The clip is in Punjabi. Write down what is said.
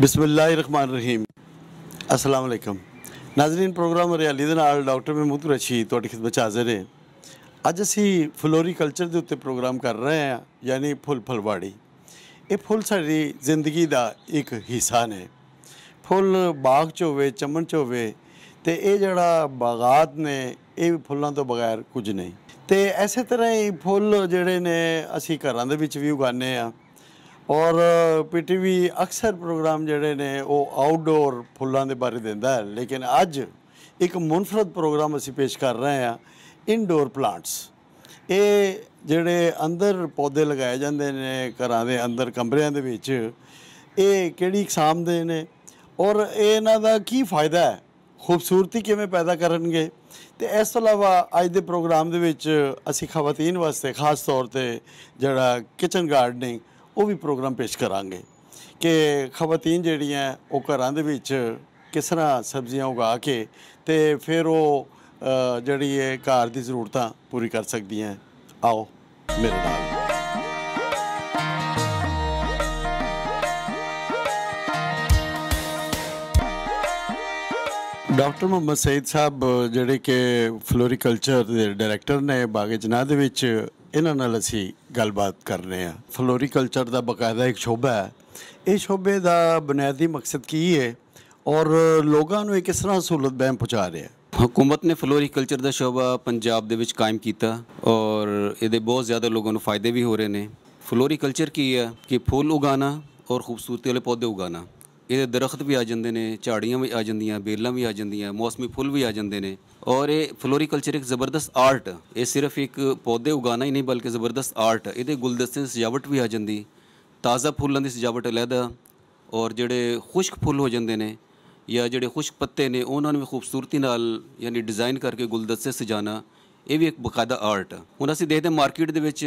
ਬਿਸਮਿਲ੍ਲਾਹਿਰਰਹਿਮਾਨਿਰਰਹੀਮ। ਅਸਲਾਮ ਅਲੈਕਮ ਨਾਜ਼ਰੀਨ ਪ੍ਰੋਗਰਾਮ ਰਿਆਲੀ ਦੇ ਨਾਲ ਡਾਕਟਰ ਮਹਿਮੂਦ ਰਸ਼ੀਦ ਤੁਹਾਡੀ ਖਿਦਮਤ 'ਚ ਹਾਜ਼ਰ ਹੈ। ਅੱਜ ਅਸੀਂ ਫਲੋਰੀ ਕਲਚਰ ਦੇ ਉੱਤੇ ਪ੍ਰੋਗਰਾਮ ਕਰ ਰਹੇ ਹਾਂ, ਯਾਨੀ ਫੁੱਲ ਫਲਵਾੜੀ। ਇਹ ਫੁੱਲ ਸਾਡੀ ਜ਼ਿੰਦਗੀ ਦਾ ਇੱਕ ਹਿੱਸਾ ਨੇ। ਫੁੱਲ ਬਾਗ 'ਚ ਹੋਵੇ, ਚਮਨ 'ਚ ਹੋਵੇ, ਤੇ ਇਹ ਜਿਹੜਾ ਬਾਗਾਤ ਨੇ, ਇਹ ਵੀ ਫੁੱਲਾਂ ਤੋਂ ਬਗੈਰ ਕੁਝ ਨਹੀਂ। ਤੇ ਐਸੇ ਤਰ੍ਹਾਂ ਹੀ ਫੁੱਲ ਜਿਹੜੇ ਨੇ, ਅਸੀਂ ਘਰਾਂ ਦੇ ਵਿੱਚ ਵੀ ਉਗਾਉਂਦੇ ਆ ਔਰ ਪੀਟੀਵੀ ਅਕਸਰ ਪ੍ਰੋਗਰਾਮ ਜਿਹੜੇ ਨੇ ਉਹ ਆਊਟਡੋਰ ਫੁੱਲਾਂ ਦੇ ਬਾਰੇ ਦਿੰਦਾ ਹੈ। ਲੇਕਿਨ ਅੱਜ ਇੱਕ ਮੁਨਫਰਦ ਪ੍ਰੋਗਰਾਮ ਅਸੀਂ ਪੇਸ਼ ਕਰ ਰਹੇ ਹਾਂ ਇਨਡੋਰ ਪਲਾਂਟਸ ਇਹ ਜਿਹੜੇ ਅੰਦਰ ਪੌਦੇ ਲਗਾਏ ਜਾਂਦੇ ਨੇ ਘਰਾਂ ਦੇ ਅੰਦਰ ਕਮਰਿਆਂ ਦੇ ਵਿੱਚ, ਇਹ ਕਿਹੜੀ ਕਿਸਮ ਦੇ ਨੇ? ਔਰ ਇਹਨਾਂ ਦਾ ਕੀ ਫਾਇਦਾ ਹੈ? ਖੂਬਸੂਰਤੀ ਕਿਵੇਂ ਪੈਦਾ ਕਰਨਗੇ? ਤੇ ਇਸ ਤੋਂ ਇਲਾਵਾ ਅੱਜ ਦੇ ਪ੍ਰੋਗਰਾਮ ਦੇ ਵਿੱਚ ਅਸੀਂ ਖਵਾਤੀਨ ਵਾਸਤੇ ਖਾਸ ਤੌਰ ਤੇ ਜਿਹੜਾ ਕਿਚਨ ਗਾਰਡਨਿੰਗ ਉਹ ਵੀ ਪ੍ਰੋਗਰਾਮ ਪੇਸ਼ ਕਰਾਂਗੇ ਕਿ ਖਵਾਤੀਨ ਜਿਹੜੀਆਂ ਉਹ ਘਰਾਂ ਦੇ ਵਿੱਚ ਕਿਸ ਤਰ੍ਹਾਂ ਸਬਜ਼ੀਆਂ ਉਗਾ ਕੇ ਤੇ ਫਿਰ ਉਹ ਜਿਹੜੀ ਇਹ ਘਰ ਦੀ ਜ਼ਰੂਰਤਾਂ ਪੂਰੀ ਕਰ ਸਕਦੀਆਂ। ਆਓ, ਮੇਰੇ ਨਾਲ। ਡਾਕਟਰ ਮੁਹੰਮਦ ਸਈਦ ਸਾਹਿਬ, ਜਿਹੜੇ ਕਿ ਫਲੋਰੀਕਲਚਰ ਦੇ ਡਾਇਰੈਕਟਰ ਨੇ ਬਾਗੇ ਜਨਾਹ ਦੇ ਵਿੱਚ ਇਹਨਾਂ ਨਾਲ ਅਸੀਂ ਗੱਲਬਾਤ ਕਰ ਰਹੇ ਹਾਂ। ਫਲੋਰੀਕਲਚਰ ਦਾ ਬਕਾਇਦਾ ਇੱਕ ਸ਼ੋਭਾ ਹੈ। ਇਹ ਸ਼ੋਭੇ ਦਾ ਬੁਨਿਆਦੀ ਮਕਸਦ ਕੀ ਹੈ? ਔਰ ਲੋਕਾਂ ਨੂੰ ਇਹ ਕਿਸ ਤਰ੍ਹਾਂ ਸਹੂਲਤ ਬੈਂ ਪਹੁੰਚਾ ਰਿਹਾ ਹਕੂਮਤ ਨੇ ਫਲੋਰੀਕਲਚਰ ਦਾ ਸ਼ੋਭਾ ਪੰਜਾਬ ਦੇ ਵਿੱਚ ਕਾਇਮ ਕੀਤਾ ਔਰ ਇਹਦੇ ਬਹੁਤ ਜ਼ਿਆਦਾ ਲੋਕਾਂ ਨੂੰ ਫਾਇਦੇ ਵੀ ਹੋ ਰਹੇ ਨੇ। ਫਲੋਰੀਕਲਚਰ ਕੀ ਹੈ? ਕਿ ਫੁੱਲ ਉਗਾਣਾ ਔਰ ਖੂਬਸੂਰਤੀ ਵਾਲੇ ਪੌਦੇ ਉਗਾਣਾ ਇਹਦੇ ਦਰਖਤ ਵੀ ਆ ਜਾਂਦੇ ਨੇ, ਝਾੜੀਆਂ ਵੀ ਆ ਜਾਂਦੀਆਂ, ਬੇਲਾਂ ਵੀ ਆ ਜਾਂਦੀਆਂ, ਮੌਸਮੀ ਫੁੱਲ ਵੀ ਆ ਜਾਂਦੇ ਨੇ। ਔਰ ਇਹ ਫਲੋਰੀਕਲਚਰ ਇੱਕ ਜ਼ਬਰਦਸਤ ਆਰਟ ਇਹ ਸਿਰਫ ਇੱਕ ਪੌਦੇ ਉਗਾਣਾ ਹੀ ਨਹੀਂ, ਬਲਕਿ ਜ਼ਬਰਦਸਤ ਆਰਟ ਇਹਦੇ ਗੁਲਦਸਤੇ ਦੀ ਸਜਾਵਟ ਵੀ ਆ ਜਾਂਦੀ। ਤਾਜ਼ਾ ਫੁੱਲਾਂ ਦੀ ਸਜਾਵਟ ਅਲੱਗਾ, ਔਰ ਜਿਹੜੇ ਖੁਸ਼ਕ ਫੁੱਲ ਹੋ ਜਾਂਦੇ ਨੇ, ਜਾਂ ਜਿਹੜੇ ਖੁਸ਼ਕ ਪੱਤੇ ਨੇ, ਉਹਨਾਂ ਨੂੰ ਵੀ ਖੂਬਸੂਰਤੀ ਨਾਲ ਯਾਨੀ ਡਿਜ਼ਾਈਨ ਕਰਕੇ ਗੁਲਦਸਤੇ ਸਜਾਣਾ ਇਹ ਵੀ ਇੱਕ ਬਕਾਇਦਾ ਆਰਟ ਹੁਣ ਅਸੀਂ ਦੇਖਦੇ ਮਾਰਕੀਟ ਦੇ ਵਿੱਚ